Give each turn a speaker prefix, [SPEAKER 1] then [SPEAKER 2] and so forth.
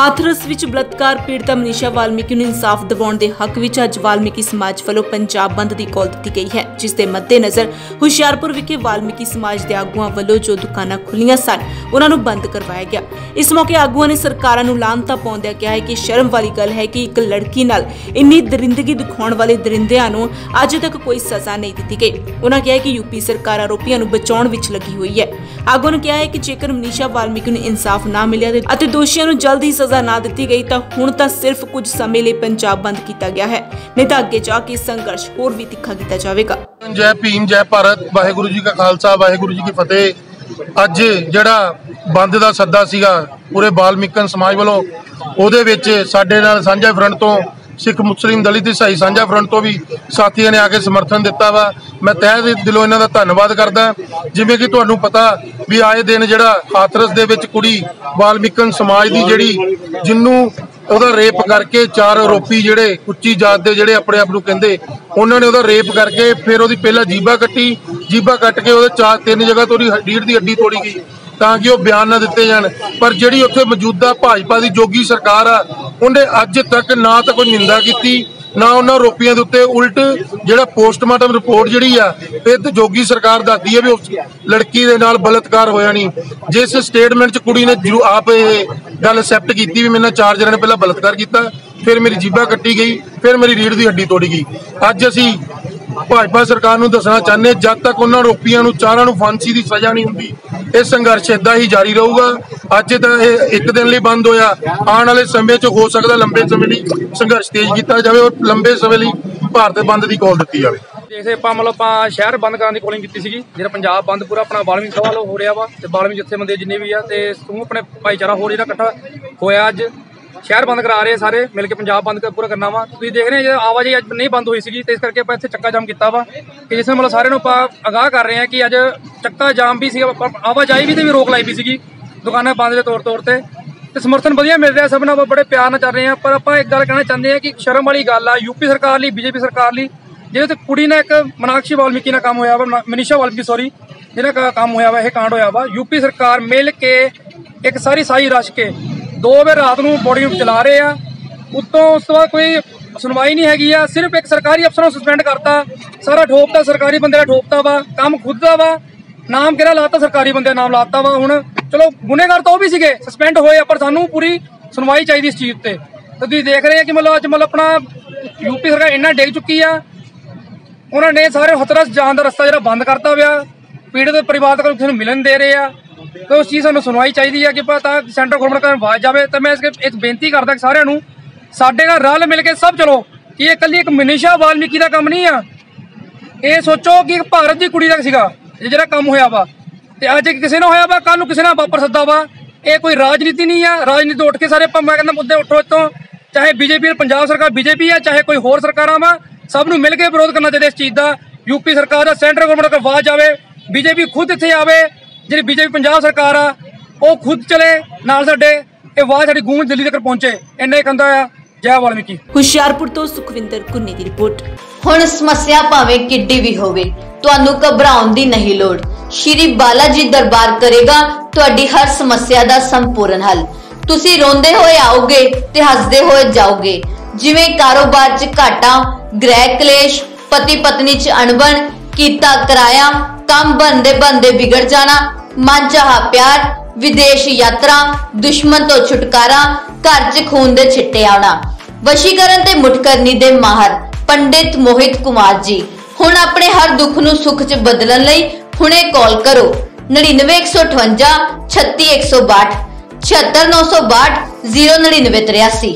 [SPEAKER 1] ਹਾਥਰਸ ਵਿੱਚ ਬਲਾਤਕਾਰ ਪੀੜਤਾ ਮਨੀਸ਼ਾ ਵਾਲਮੀਕੀ ਨੂੰ ਇਨਸਾਫ ਦਿਵਾਉਣ ਦੇ ਹੱਕ ਵਿੱਚ ਅੱਜ ਵਾਲਮੀਕੀ ਸਮਾਜ ਵੱਲੋਂ ਪੰਜਾਬ ਬੰਦ ਦੀ ਕਾਲ ਦਿੱਤੀ ਗਈ ਹੈ, ਜਿਸ ਦੇ ਮੱਦੇਨਜ਼ਰ ਹੁਸ਼ਿਆਰਪੁਰ ਵਿਖੇ ਵਾਲਮੀਕੀ ਸਮਾਜ ਦੇ ਆਗੂਆਂ ਵੱਲੋਂ ਜੋ ਦੁਕਾਨਾਂ ਖੁੱਲੀਆਂ ਸਨ, ਉਹਨਾਂ ਨੂੰ ਬੰਦ ਕਰਵਾਇਆ ਗਿਆ। ਇਸ ਮੌਕੇ ਆਗੂਆਂ ਨੇ ਸਰਕਾਰਾਂ ਨੂੰ ਲਾਂਤਾ ਪਾਉਂਦਿਆਂ ਕਿਹਾ ਹੈ ਕਿ ਸ਼ਰਮ ਵਾਲੀ ਗੱਲ ਹੈ ਕਿ ਇੱਕ ਲੜਕੀ ਨਾਲ ਇੰਨੀ ਦਰਿੰਦਗੀ ਦਿਖਾਉਣ ਵਾਲੇ ਦਰਿੰਦਿਆਂ ਨੂੰ ਅੱਜ ਤੱਕ ਕੋਈ ਸਜ਼ਾ ਨਹੀਂ ਦਿੱਤੀ ਗਈ। ਉਹਨਾਂ ਕਿਹਾ ਕਿ ਯੂਪੀ ਸਰਕਾਰ ਆਰੋਪੀਆਂ ਨੂੰ ਬਚਾਉਣ ਵਿੱਚ ਲੱਗੀ ਹੋਈ ਹੈ। ਆਗੂਆਂ ਨੇ ਕਿਹਾ ਹੈ ਕਿ ਜੇਕਰ ਮਨੀਸ਼ਾ ਵਾਲਮੀਕੀ ਨੂੰ ਇਨਸਾਫ ਨਾ ਮਿਲਿਆ ਅਤੇ ਦੋਸ਼ੀਆਂ ਨੂੰ ਜਲਦੀ ਸਜ਼ਾ ਨਾ ਦਿੱਤੀ ਗਈ ਤਾਂ ਹੁਣ ਤਾਂ ਸਿਰਫ ਕੁਝ ਸਮੇਂ ਲਈ ਪੰਜਾਬ ਬੰਦ ਕੀਤਾ ਗਿਆ ਹੈ। ਨਹੀਂ ਤਾਂ ਅੱਗੇ ਜਾ ਕੇ ਸੰਘਰਸ਼ ਹੋਰ ਵੀ ਤਿੱਖਾ ਕੀਤਾ ਜਾਵੇਗਾ।
[SPEAKER 2] ਜੈ ਭੀਮ, ਜੈ ਭਾਰਤ। ਵਾਹਿਗੁਰੂ ਜੀ ਕਾ ਖਾਲਸਾ, ਵਾਹਿਗੁਰੂ ਜੀ ਕੀ ਫਤਿਹ। ਅੱਜ ਜਿਹੜਾ ਬੰਦ ਦਾ ਸੱਦਾ ਸੀਗਾ ਪੂਰੇ ਬਾਲਮਿਕਨ ਸਮਾਜ ਵੱਲੋਂ, ਉਹਦੇ ਵਿੱਚ ਸਾਡੇ ਨਾਲ ਸਾਂਝਾ ਫਰੰਟ ਤੋਂ ਸਿੱਖ ਮੁਸਲਿਮ ਦਲਿਤ ਇਸਾਈ ਸਾਂਝਾ ਫਰੰਟ ਤੋਂ ਵੀ ਸਾਥੀਆਂ ਨੇ ਆ ਕੇ ਸਮਰਥਨ ਦਿੱਤਾ ਵਾ। ਮੈਂ ਤਹਿ ਦੇ ਦਿਲੋਂ ਇਹਨਾਂ ਦਾ ਧੰਨਵਾਦ ਕਰਦਾ ਜਿਵੇਂ ਕਿ ਤੁਹਾਨੂੰ ਪਤਾ ਵੀ ਆਏ ਦਿਨ ਜਿਹੜਾ ਹਾਥਰਸ ਦੇ ਵਿੱਚ ਕੁੜੀ ਵਾਲਮੀਕਨ ਸਮਾਜ ਦੀ ਜਿਹੜੀ ਜਿੰਨੂੰ ਉਹਦਾ ਰੇਪ ਕਰਕੇ ਚਾਰ ਆਰੋਪੀ ਜਿਹੜੇ ਉੱਚੀ ਜਾਤ ਦੇ ਜਿਹੜੇ ਆਪਣੇ ਆਪ ਨੂੰ ਕਹਿੰਦੇ, ਉਹਨਾਂ ਨੇ ਉਹਦਾ ਰੇਪ ਕਰਕੇ ਫਿਰ ਉਹਦੀ ਪਹਿਲਾਂ ਜੀਬਾ ਕੱਟੀ ਜੀਬਾ ਕੱਟ ਕੇ ਉਹਦੇ ਚਾਰ ਤਿੰਨ ਜਗ੍ਹਾ ਤੋਂ ਉਹਦੀ ਰੀੜ ਦੀ ਹੱਡੀ ਤੋੜੀ ਗਈ ਤਾਂ ਕਿ ਉਹ ਬਿਆਨ ਨਾ ਦਿੱਤੇ ਜਾਣ। ਪਰ ਜਿਹੜੀ ਉੱਥੇ ਮੌਜੂਦਾ ਭਾਜਪਾ ਦੀ ਜੋਗੀ ਸਰਕਾਰ ਆ ਉਹਨੇ ਅੱਜ ਤੱਕ ਨਾ ਤਾਂ ਕੋਈ ਨਿੰਦਾ ਕੀਤੀ, ਨਾ ਉਹਨਾਂ ਰੋਪੀਆਂ ਦੇ ਉੱਤੇ ਉਲਟ ਜਿਹੜਾ ਪੋਸਟਮਾਰਟਮ ਰਿਪੋਰਟ ਜਿਹੜੀ ਆ, ਇਹ ਤੇ ਜੋਗੀ ਸਰਕਾਰ ਦੱਸਦੀ ਹੈ ਵੀ ਉਸ ਲੜਕੀ ਦੇ ਨਾਲ ਬਲਤਕਾਰ ਹੋਇਆ ਨਹੀਂ। ਜਿਸ ਸਟੇਟਮੈਂਟ 'ਚ ਕੁੜੀ ਨੇ ਆਪ ਇਹ ਗੱਲ ਐਕਸੈਪਟ ਕੀਤੀ ਵੀ ਮੇਰੇ ਨਾਲ ਚਾਰ ਜਣਾਂ ਨੇ ਪਹਿਲਾਂ ਬਲਤਕਾਰ ਕੀਤਾ, ਫਿਰ ਮੇਰੀ ਜੀਭਾ ਕੱਟੀ ਗਈ, ਫਿਰ ਮੇਰੀ ਰੀੜ ਦੀ ਹੱਡੀ ਤੋੜੀ ਗਈ। ਅੱਜ ਅਸੀਂ ਭਾਜਪਾ ਸਰਕਾਰ ਨੂੰ ਦੱਸਣਾ ਚਾਹੁੰਦੇ ਜਦ ਤੱਕ ਉਹਨਾਂ ਰੋਪੀਆਂ ਨੂੰ ਚਾਰਾਂ ਨੂੰ ਫਾਂਸੀ ਦੀ ਸਜ਼ਾ ਨਹੀਂ ਹੁੰਦੀ, ਇਹ ਸੰਘਰਸ਼ ਇਦਾਂ ਹੀ ਜਾਰੀ ਰਹੂਗਾ। ਅੱਜ ਤਾਂ ਇਹ ਇੱਕ ਦਿਨ ਲਈ ਬੰਦ ਹੋਇਆ। ਆਉਣ ਵਾਲੇ ਸਮੇਂ 'ਚ ਹੋ ਸਕਦਾ ਲੰਬੇ ਸਮੇਂ ਲਈ ਸੰਘਰਸ਼ ਤੇਜ਼ ਕੀਤਾ ਜਾਵੇ ਔਰ ਲੰਬੇ ਸਮੇਂ ਲਈ ਭਾਰਤ ਬੰਦ ਦੀ ਕਾਲ ਦਿੱਤੀ ਜਾਵੇ।
[SPEAKER 3] ਦੇਖਦੇ ਆਪਾਂ ਮਤਲਬ ਆਪਾਂ ਸ਼ਹਿਰ ਬੰਦ ਕਰਨ ਦੀ ਕੋਲਿੰਗ ਕੀਤੀ ਸੀਗੀ। ਜਿਹੜਾ ਪੰਜਾਬ ਬੰਦ ਪੂਰਾ ਆਪਣਾ ਬਾਲਵੀਂ ਸਭਾ ਵੱਲੋਂ ਹੋ ਰਿਹਾ ਵਾ ਤੇ ਬਾਲਵੀਂ ਜਥੇਬੰਦੀ ਜਿੰਨੇ ਵੀ ਆ ਤੇ ਸਮੂਹ ਆਪਣੇ ਭਾਈਚਾਰਾ ਹੋਰ ਜਿਹੜਾ ਇਕੱਠਾ ਹੋਇਆ ਅੱਜ। ਸ਼ਹਿਰ ਬੰਦ ਕਰਾ ਰਹੇ ਸਾਰੇ, ਮਿਲ ਕੇ ਪੰਜਾਬ ਬੰਦ ਕਰ- ਪੂਰਾ ਕਰਨਾ ਵਾ। ਤੁਸੀਂ ਦੇਖ ਰਹੇ ਜੇ ਆਵਾਜਾਈ ਅੱਜ ਨਹੀਂ ਬੰਦ ਹੋਈ ਸੀਗੀ ਤੇ ਇਸ ਕਰਕੇ ਆਪਾਂ ਇੱਥੇ ਚੱਕਾ ਜਾਮ ਕੀਤਾ ਵਾ। ਕਿ ਜਿਸ ਨਾਲ ਮਤਲਬ ਸਾਰਿਆਂ ਨੂੰ ਆਪਾਂ ਅਗਾਹ ਕਰ ਰਹੇ ਹਾਂ ਕਿ ਅੱਜ ਚੱਕਾ ਜਾਮ ਵੀ ਸੀਗਾ, ਆਪਾਂ ਆਵਾਜਾਈ ਵੀ ਤੇ ਵੀ ਰੋਕ ਲਾਈ ਵੀ ਸੀਗੀ। ਦੁਕਾਨਾਂ ਬੰਦ ਦੇ ਤੌਰ ਤੌਰ ਤੇ। ਤੇ ਸਮਰਥਨ ਵਧੀਆ ਮਿਲ ਰਿਹਾ, ਸਭ ਨਾਲ ਬੜੇ ਪਿਆਰ ਨਾਲ ਚੱਲ ਰਹੇ ਆ ਪਰ ਆਪਾਂ ਇੱਕ ਗੱਲ ਕਹਿਣਾ ਚਾਹੁੰਦੇ ਆ ਕਿ ਸ਼ਰਮ ਵਾਲੀ ਗੱਲ ਆ ਯੂਪੀ ਸਰਕਾਰ ਲਈ ਬੀਜੇਪੀ ਸਰਕਾਰ ਲਈ, ਜਿਹਦੇ ਤੇ ਕੁੜੀ ਨਾਲ ਇੱਕ ਮਨਾਕਸ਼ੀ ਵਾਲਮੀਕੀ ਨਾਲ ਕੰਮ ਹੋਇਆ ਵਾ ਮਨੀਸ਼ਾ ਵਾਲਮੀਕੀ ਸੌਰੀ ਜਿਹਨਾਂ ਦਾ ਕੰਮ ਹੋਇਆ ਵਾ, ਇਹ ਕਾਂਡ ਹੋਇਆ ਵਾ। ਯੂਪੀ ਸਰਕਾਰ ਮਿਲ ਕੇ ਇੱਕ ਸਾਰੀ ਸਾਈ ਰਸ਼ ਕੇ ਦੋ ਵਾਰ ਰਾਤ ਨੂੰ ਬੋਡੀ ਨੂੰ ਚਲਾ ਰਹੇ ਆ। ਉੱਤੋਂ ਉਸ ਤੋਂ ਬਾਅਦ ਕੋਈ ਸੁਣਵਾਈ ਨਹੀਂ ਹੈਗੀ ਆ, ਸਿਰਫ ਇੱਕ ਸਰਕਾਰੀ ਅਫਸਰ ਨੂੰ ਸਸਪੈਂਡ ਕਰਤਾ। ਸਾਰਾ ਠੋਪਤਾ ਸਰਕਾਰੀ ਬੰਦੇ ਦਾ ਠੋਪਤਾ ਵਾ, ਕੰਮ ਖੁਦ ਦਾ ਵਾ। ਨਾਮ ਕਿਹੜਾ ਲਾਤਾ? ਸਰਕਾਰੀ ਬੰਦੇ ਦਾ ਨਾਮ ਲਾਤਾ ਵਾ ਹੁਣ। ਚਲੋ ਗੁਨੇਗਾਰ ਤਾਂ ਉਹ ਵੀ ਸੀਗੇ ਸਸਪੈਂਡ ਹੋਏ ਆ, ਪਰ ਸਾਨੂੰ ਪੂਰੀ ਸੁਣਵਾਈ ਚਾਹੀਦੀ ਇਸ ਚੀਜ਼ ਤੇ। ਤੇ ਤੁਸੀਂ ਦੇਖ ਰਹੇ ਆ ਕਿ ਮਤਲਬ ਅੱਜ ਮਤਲਬ ਆਪਣਾ ਯੂਪੀ ਸਰਕਾਰ ਇੰਨਾ ਡਿੱਗ ਚੁੱਕੀ ਆ। ਉਹਨਾਂ ਨੇ ਸਾਰੇ ਹਤਰਸ ਜਾਣ ਦਾ ਰਸਤਾ ਜਿਹੜਾ ਬੰਦ ਕਰਤਾ ਹੋਇਆ ਪੀੜਤ ਪਰਿਵਾਰ ਤੱਕ ਕਿਸੇ ਨੂੰ ਮਿਲਣ ਦੇ ਰਹੇ ਆ। ਤੇ ਉਸ ਚੀਜ਼ ਸਾਨੂੰ ਸੁਣਵਾਈ ਚਾਹੀਦੀ ਆ ਕਿ ਪਤਾ ਸੈਂਟਰ ਗਵਰਨਮੈਂਟ ਕਰਨ ਆਵਾਜ਼ ਜਾਵੇ। ਤਾਂ ਮੈਂ ਇਸ ਇੱਕ ਬੇਨਤੀ ਕਰਦਾ ਕਿ ਸਾਰਿਆਂ ਨੂੰ, ਸਾਡੇ ਨਾਲ ਰਲ ਮਿਲ ਕੇ ਸਭ ਚਲੋ, ਕਿ ਇਹ ਇਕੱਲੀ ਇੱਕ ਮਨੀਸ਼ਾ ਵਾਲਮੀਕੀ ਦਾ ਕੰਮ ਨਹੀਂ ਆ। ਇਹ ਸੋਚੋ ਕਿ ਇੱਕ ਭਾਰਤ ਦੀ ਕੁੜੀ ਦਾ ਸੀਗਾ ਇਹ ਜਿਹੜਾ ਕੰਮ ਹੋਇਆ ਵਾ। ਤੇ ਅੱਜ ਕਿਸੇ ਨਾਲ ਹੋਇਆ ਵਾ ਕੱਲ ਨੂੰ ਕਿਸੇ ਨਾਲ ਵਾਪਰ ਸਕਦਾ ਵਾ। ਇਹ ਕੋਈ ਰਾਜਨੀਤੀ ਨਹੀਂ ਆ, ਰਾਜਨੀਤੀ ਤੋਂ ਉੱਠ ਕੇ ਸਾਰੇ ਆਪਾਂ ਮੈਂ ਕਹਿੰਦਾ ਮੁੱਦੇ ਉੱਠੋ ਇੱਥੋਂ। ਚਾਹੇ ਬੀਜੇਪੀ ਪੰਜਾਬ ਸਰਕਾਰ ਬੀਜੇਪੀ ਆ, ਚਾਹੇ ਕੋਈ ਹੋਰ ਸਰਕਾਰਾਂ ਵਾ, ਸਭ ਨੂੰ ਮਿਲ ਕੇ ਵਿਰੋਧ ਕਰਨਾ ਚਾਹੀਦਾ ਇਸ ਚੀਜ਼ ਦਾ। ਯੂਪੀ ਸਰਕਾਰ ਦਾ ਸੈਂਟਰ ਗਵਰਨਮੈਂਟ ਕੋਲ ਆਵਾਜ਼ ਆਵੇ, ਬੀਜੇਪੀ ਖੁਦ ਇੱਥੇ ਆਵੇ, ਜਿਹੜੀ ਬੀਜੇਪੀ ਪੰਜਾਬ ਸਰਕਾਰ ਆ, ਉਹ ਖੁਦ ਚਲੇ ਨਾਲ ਸਾਡੇ, ਇਹ ਆਵਾਜ਼ ਸਾਡੀ ਗੂੰਜ ਦਿੱਲੀ ਤੱਕ ਪਹੁੰਚੇ। ਇੰਨਾ ਹੀ ਕਹਿੰਦਾ ਆ। ਜੈ ਵਾਲਮੀਕੀ।
[SPEAKER 1] ਹੁਸ਼ਿਆਰਪੁਰ ਤੋਂ ਸੁਖਵਿੰਦਰ ਕੁੰਨੀ ਦੀ ਰਿਪੋਰਟ।
[SPEAKER 4] ਹੁਣ ਸਮੱਸਿਆ ਭਾਵੇਂ ਕਿੱਡੀ ਵੀ ਹੋਵੇ ਤੁਹਾਨੂੰ ਘਬਰਾਉਣ ਦੀ ਨਹੀਂ ਲੋੜ। ਸ਼੍ਰੀ ਬਾਲਾਜੀ ਦਰਬਾਰ ਕਰੇਗਾ ਤੁਹਾਡੀ ਹਰ ਸਮੱਸਿਆ ਦਾ ਸੰਪੂਰਨ ਹੱਲ। ਤੁਸੀਂ ਰੋਂਦੇ ਹੋਏ ਆਓਗੇ ਤੇ ਹੱਸਦੇ ਹੋਏ ਜਾਓਗੇ। ਜਿਵੇਂ ਕਾਰੋਬਾਰ 'ਚ ਘਾਟਾ ਗ੍ਰਹਿ ਕਲੇਸ਼ ਪਤੀ ਪਤਨੀ 'ਚ ਅਣਬਣ ਕੀਤਾ ਕਰਾਇਆ ਕੰਮ ਬੰਦੇ ਬੰਦੇ ਵਿਗੜ ਜਾਣਾ ਮਨ ਚਾਹਾ ਪਿਆਰ ਵਿਦੇਸ਼ ਯਾਤਰਾ, ਦੁਸ਼ਮਣ ਤੋਂ ਛੁਟਕਾਰਾ, ਘਰ 'ਚ ਖੂਨ ਦੇ ਛਿੱਟੇ ਆਉਣਾ। ਵਸ਼ੀਕਰਨ ਤੇ ਮੁਠਕਰਨੀ ਦੇ ਮਾਹਰ, ਪੰਡਿਤ ਮੋਹਿਤ ਕੁਮਾਰ ਜੀ। ਹੁਣ ਆਪਣੇ ਹਰ ਦੁੱਖ ਨੂੰ ਸੁੱਖ 'ਚ ਬਦਲਣ ਲਈ ਹੁਣੇ ਕਾਲ ਕਰੋ। 99158 36162 76962 09983